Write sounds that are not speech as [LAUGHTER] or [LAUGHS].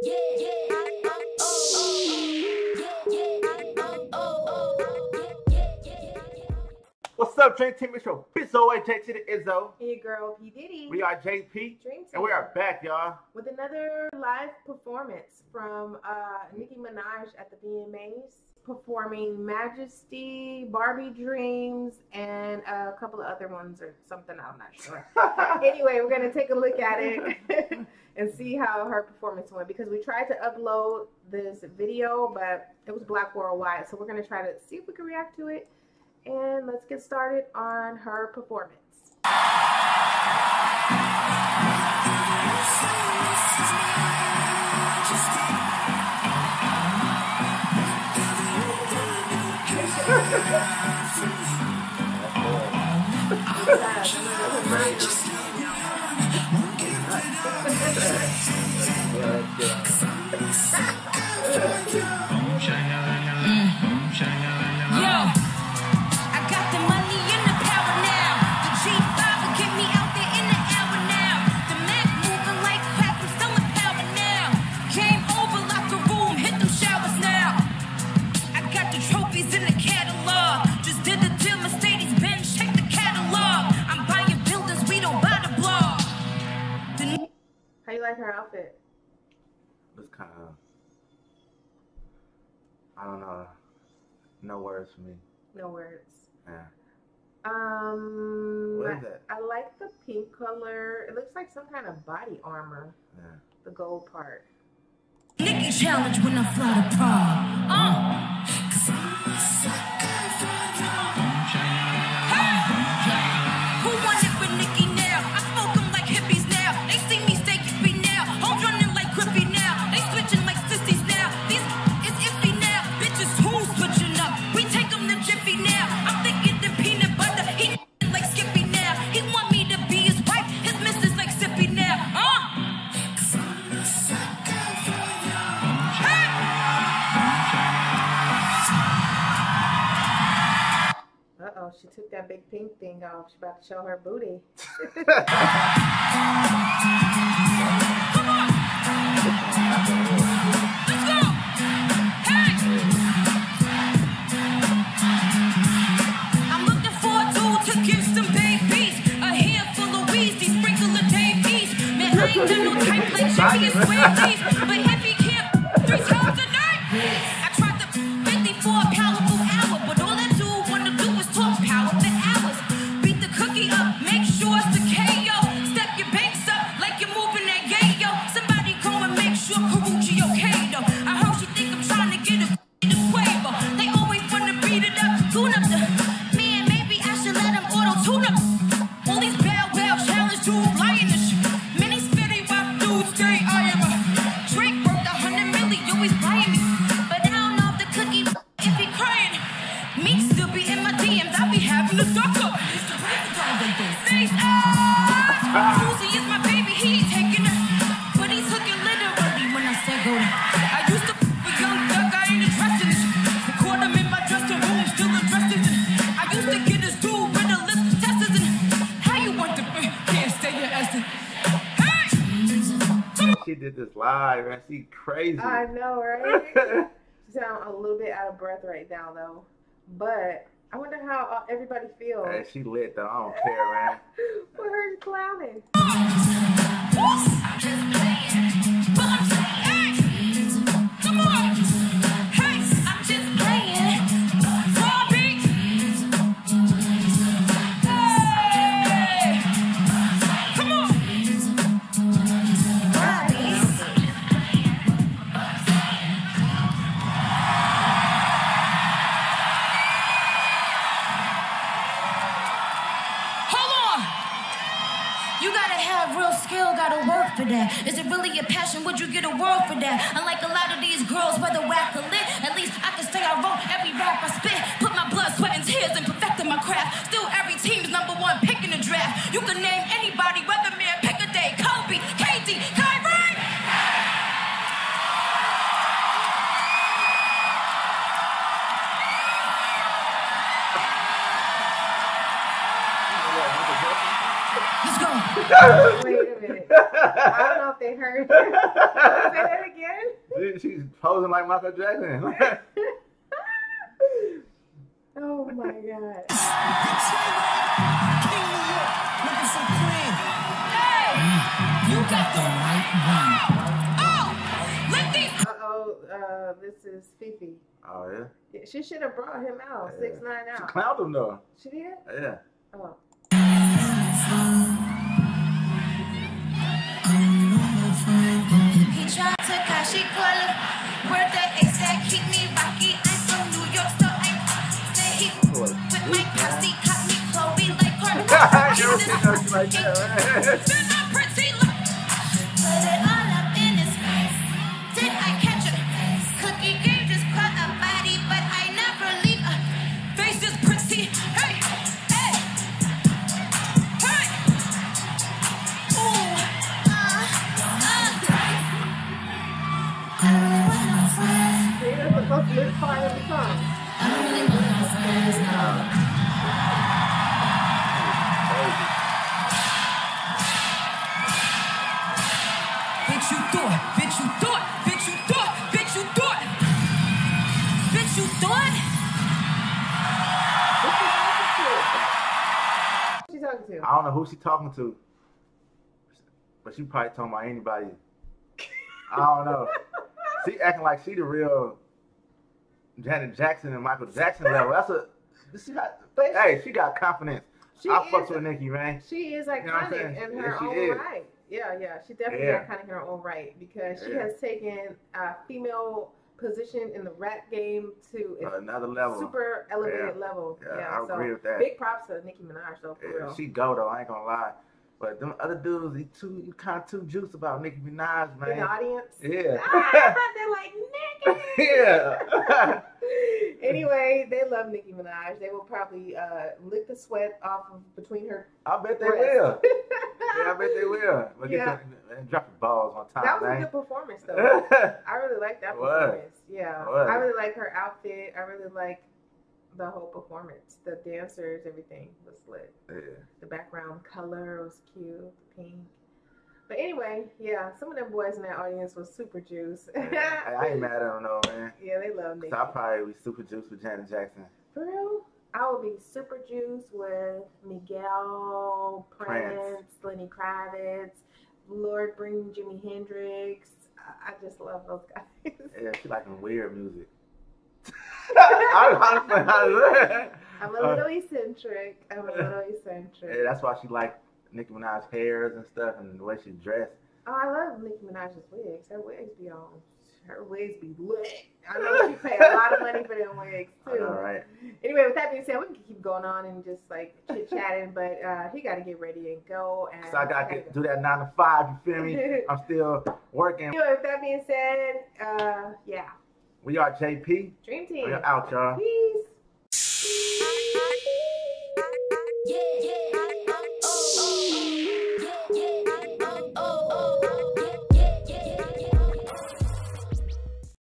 What's up, Dream Team? It's your bitch always JT the Izzo. Hey, girl, P Diddy. We are JP, Dream Team. and we are back, y'all. with another live performance from uh, Nicki Minaj at the VMAs, performing Majesty, Barbie Dreams, and a couple of other ones or something. I'm not sure. [LAUGHS] anyway, we're gonna take a look at it [LAUGHS] and see how her performance went because we tried to upload this video, but it was black worldwide. So we're gonna try to see if we can react to it. And let's get started on her performance. Like her outfit? It's kind of, I don't know, no words for me. No words. Yeah. Um, What is that? I like the pink color. It looks like some kind of body armor. Yeah. The gold part. Nicki challenge when I fly to Prague. [LAUGHS] she took that big pink thing off. She's about to show her booty. [LAUGHS] [LAUGHS] ain't got no type like [LAUGHS] Jimmy and Swaggies. But heavy camp three times a night. I tried the 54 powerful hour, but all I do wanna do is talk power for hours. Beat the cookie up, make sure She did this live, man. She crazy. I know, right? [LAUGHS] she sound a little bit out of breath right now, though. But I wonder how uh, everybody feels Hey, she lit though. I don't care, man. [LAUGHS] with her clowning. [LAUGHS] really your passion? Would you get a world for that? Unlike a lot of these girls, whether whack or lit, at least I can say I wrote every rap I spit. Put my blood, sweat, and tears in perfecting my craft. Still, every team's number one pick in the draft. You can name anybody, whether man, pick a day, Kobe, KD, Kyrie. Let's go. [LAUGHS] Wait a minute. I don't know if they heard. [LAUGHS] Say that again. she, she's posing like Michael Jackson. [LAUGHS] oh my god. King New York, looking so clean. You got the right one. Oh, Uh oh, uh, this is Fifi. oh yeah. Yeah, She should have brought him out, Yeah. six nine out. She clowned him though. She did? Yeah. Oh. Kashi Koala. Where the exact keep me rocky. I'm from New York, so I say he with my caught me Chloe like I never seen no shit like that, man. Pretty look. Put it all up in his face. Did I catch a cookie game? Just caught a body, but I never leave a face is pretty. Hey, supposed to be part of the song. Bitch, you thought, bitch, you thought, bitch, you thought, bitch, you thought. Bitch, you thought? Who's she talking to? I don't know who she talking to, but she probably talking about anybody. I don't know. She acting like she the real Janet Jackson and Michael Jackson level. That's a. She got, hey, she got confidence. She I fucks with Nicki, man. She is know what I'm iconic in Yeah, her she own is. right. Yeah, yeah. She definitely Yeah. iconic in her own right because she Yeah. has taken a female position in the rap game to Another level. super elevated Yeah. level. Yeah, I so agree with that. Big props to Nicki Minaj though, for Yeah, real. she go though. I ain't gonna lie. But them other dudes, he too, he kind of too juice about Nicki Minaj, in the man. audience. Yeah. Ah, they're like [LAUGHS] Nicki. yeah. [LAUGHS] anyway, they love Nicki Minaj. They will probably uh, lick the sweat off of between her. I bet they breasts. will. [LAUGHS] Yeah, I bet they will. But Yeah. get and drop the balls on top. that was a good performance though. I really like that performance. Yeah. I really like her outfit. I really like the whole performance. The dancers, everything was lit. yeah. The background color was cute, pink. But anyway, yeah, some of them boys in that audience was super juice. Yeah. I, I ain't mad at them though, man. [LAUGHS] yeah, they love Nicki. So I probably be super juice with Janet Jackson. For real, I would be super juice with Miguel, Prince, Prince. Lenny Kravitz, Lord Bring Jimi Hendrix. I, I just love those guys. Yeah, she like weird music. I'm a little eccentric. I'm a little eccentric. yeah, that's why she like Nicki Minaj's hairs and stuff and the way she dressed. Oh, I love Nicki Minaj's wigs. Her wigs be on. Her wigs be lit. I know she paid a lot of money for them wigs [LAUGHS] too. know, right? Anyway, with that being said, we can keep going on and just like chit chatting, but uh, he got to get ready and go. And So I gotta do that nine to five. You feel me? [LAUGHS] I'm still working. Anyway, with that being said, uh, yeah, We are JP. Dream Team. We are out, y'all. Peace. Yeah, yeah.